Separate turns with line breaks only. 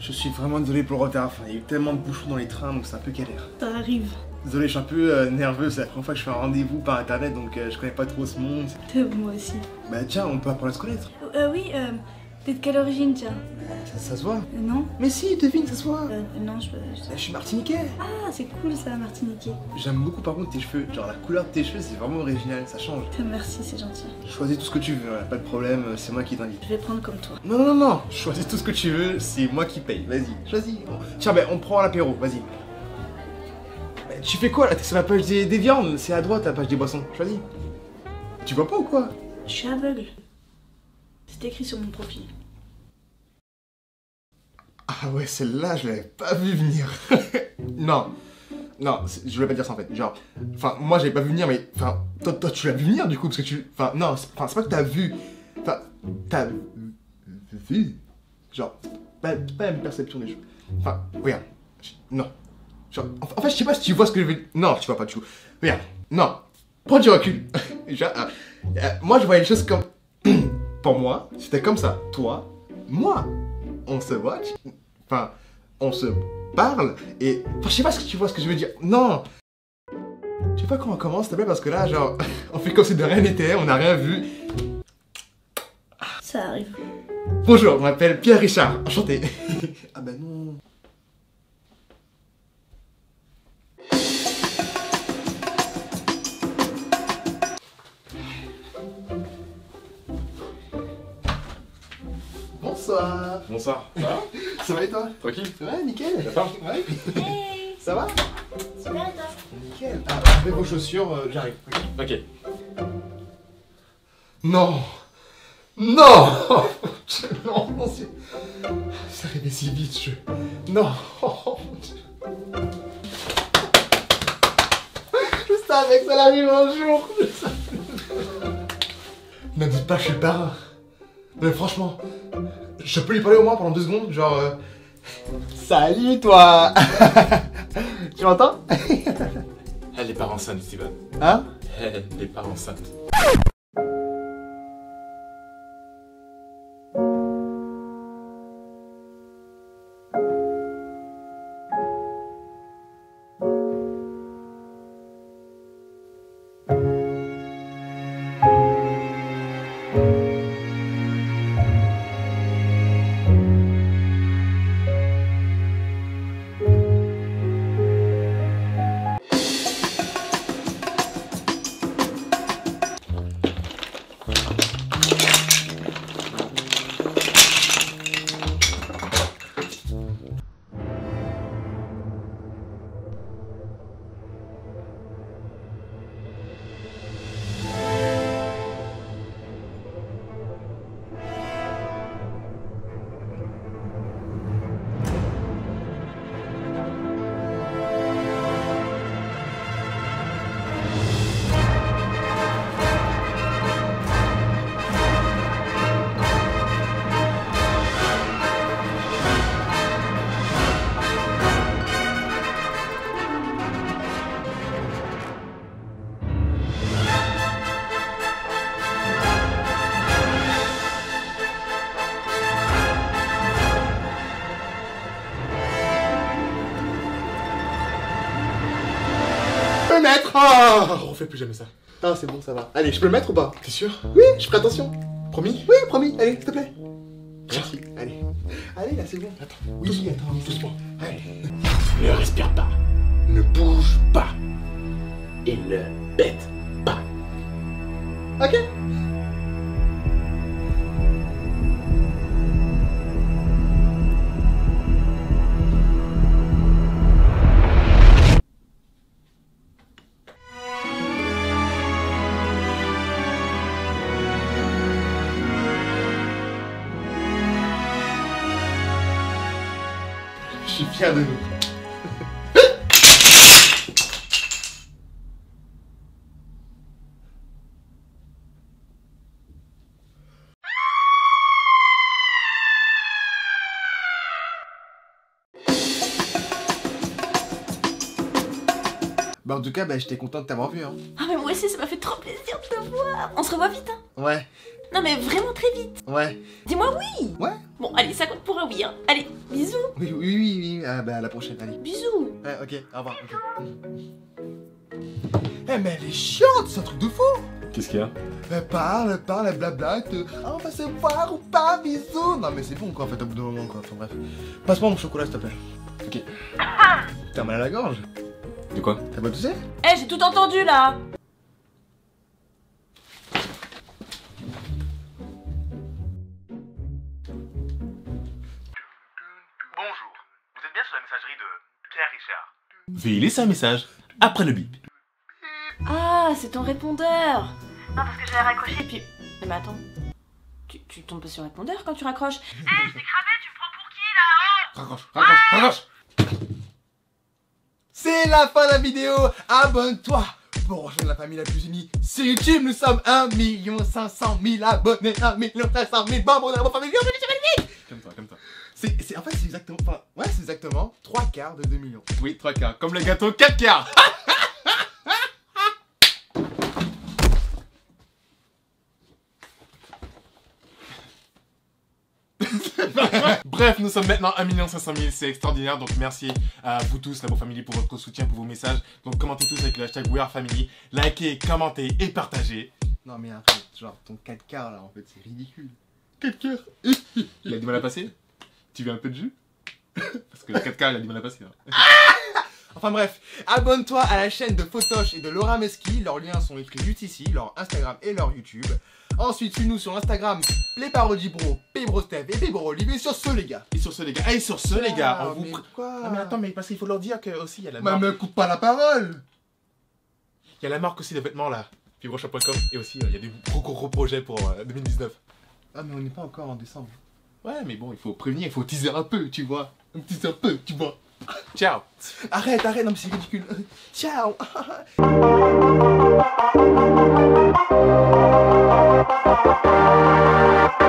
Je suis vraiment désolé pour le retard. Enfin, il y a eu tellement de bouchons dans les trains, donc c'est un peu galère.
Ça arrive.
Désolé, je suis un peu euh, nerveux. C'est la première fois que je fais un rendez-vous par internet, donc euh, je connais pas trop ce monde.
Euh, Moi aussi.
Bah tiens, on peut apprendre à se connaître.
Euh, oui, euh, t'es de quelle origine, tiens
Ça, ça se voit.
Euh, Non
Mais si, devine, ça se voit.
euh, Non, je, je-
Je suis martiniquais.
Ah, c'est cool ça, Martiniquais.
J'aime beaucoup par contre tes cheveux. Genre la couleur de tes cheveux, c'est vraiment original, ça change.
Merci, c'est gentil.
Choisis tout ce que tu veux, hein, pas de problème, euh, c'est moi qui t'invite.
Je vais prendre comme toi.
Non, non, non, choisis tout ce que tu veux, c'est moi qui paye. Vas-y, choisis. Tiens, ben on prend l'apéro, vas-y. Mais tu fais quoi là? T'es sur la page des, des viandes, c'est à droite la page des boissons. Choisis. Tu vois pas ou quoi?
Je suis aveugle. C'est écrit sur mon profil.
Ah ouais, celle-là, je l'avais pas vu venir. non, non, je voulais pas dire ça en fait. Genre, enfin, moi j'avais pas vu venir, mais enfin, toi, toi tu l'as vu venir du coup, parce que tu. Enfin, non, c'est pas que t'as vu. Enfin, t'as vu. Genre, pas, la même perception des choses. Enfin, regarde. Non. Genre, en, fait, je sais pas si tu vois ce que je veux. Non, tu vois pas du tout. Regarde, non. Prends du recul. Genre, euh, moi je voyais les choses comme. Pour moi, c'était comme ça. Toi, moi, on se watch. Enfin, on se parle et. Enfin, je sais pas ce que tu vois ce que je veux dire. Non! Tu sais pas comment on commence, s'il te plaît, parce que là, genre, on fait comme si de rien n'était, on n'a rien vu.
Ça arrive.
Bonjour, je m'appelle Pierre Richard, enchanté. ah bah non. Bonsoir.
Bonsoir. Ça va
Ça va et toi
Tranquille
Ouais, nickel.
D'accord
Ouais.
Hey
Ça va
Super et toi
Nickel. Ah, fais vos chaussures, euh, j'arrive.
Ok.
Non Non Non, non, c'est... C'est arrivé si vite, je... Non Je savais que ça arrive un jour je savais. Ne me dites pas que je suis parrain. Mais franchement, je peux lui parler au moins pendant deux secondes, genre... euh, Salut toi Tu m'entends?
Elle est pas enceinte, Steven.
Hein?
Elle est pas enceinte.
Le mettre Oh On fait plus jamais ça. Ah, c'est bon, ça va. Allez, je peux le mettre ou pas?
T'es sûr?
Oui, je ferai attention.
Promis?
Oui, promis. Allez, s'il te plaît. Merci. Allez. Allez, là, c'est bon.
Attends.
Oui, attends, doucement. Allez.
Ne respire pas. Ne bouge pas. Et ne bête pas.
Ok. Je suis fier de nous. Bah en tout cas, bah, j'étais content de t'avoir vu. Hein.
Ah mais moi aussi ça m'a fait trop plaisir de te voir On se revoit vite hein
Ouais.
Non mais vraiment très vite.
Ouais.
Dis-moi oui.
Ouais.
Bon, allez, ça compte pour un oui. Hein. Allez, bisous.
Oui, oui, oui, oui. Ah, bah, à la prochaine, allez.
Bisous.
Ouais, ok, au revoir. Eh, mais elle est chiante, c'est un truc de fou.
Qu'est-ce qu'il y a?
Elle parle, elle parle, elle blabla, te... Ah, on va se voir ou pas, bisous Non mais c'est bon quoi en fait au bout d'un moment quoi, enfin bref. Passe-moi mon chocolat s'il te plaît.
Ok.
T'as mal à la gorge
De quoi?
T'as pas toussé?
Eh, j'ai tout entendu là.
Veuillez laisser un message après le bip.
Ah, c'est ton répondeur. Non, parce que j'avais raccroché. Puis, mais attends, tu, tu tombes pas sur répondeur quand tu raccroches.
Raccroche, raccroche, raccroche C'est la fin de la vidéo Abonne-toi pour rejoindre la famille la plus unie sur YouTube. Nous sommes 1 500 000 abonnés, 1 500 000 membres de la famille. C'est, en fait, c'est exactement, enfin, ouais, c'est exactement 3 quarts de 2 millions.
Oui, 3 quarts. Comme le gâteau, 4 quarts. Bref, nous sommes maintenant 1 500 000, c'est extraordinaire. Donc merci à vous tous, la Beau Family, pour votre soutien, pour vos messages. Donc commentez tous avec le hashtag WeAreFamily. Likez, commentez et partagez.
Non mais arrête, genre ton 4 quarts là, en fait, c'est ridicule.
4 quarts Il a du mal à passer? Tu veux un peu de jus? Parce que le 4 quarts, il a du mal à passer. hein.
Enfin bref, abonne-toi à la chaîne de Photoche et de Laura Meski, leurs liens sont écrits juste ici, leur Instagram et leur YouTube. Ensuite, suis-nous sur Instagram, les parodies bro, Pébrostev et Pébro Olivier sur ce les gars.
Et sur ce, les gars. Et sur ce, les gars, on vous...
mais quoi?
Ah mais attends, mais parce qu'il faut leur dire que aussi il y a la
Bah,
marque,
me coupe pas la parole
il y a la marque aussi de vêtements là, fibroshop.com et aussi euh, il y a des gros gros gros projets pour euh, 2019.
Ah mais on n'est pas encore en décembre.
Ouais, mais bon, il faut prévenir, il faut teaser un peu, tu vois. Un petit un peu, tu vois. Ciao.
Arrête, arrête, non mais c'est ridicule. Ciao.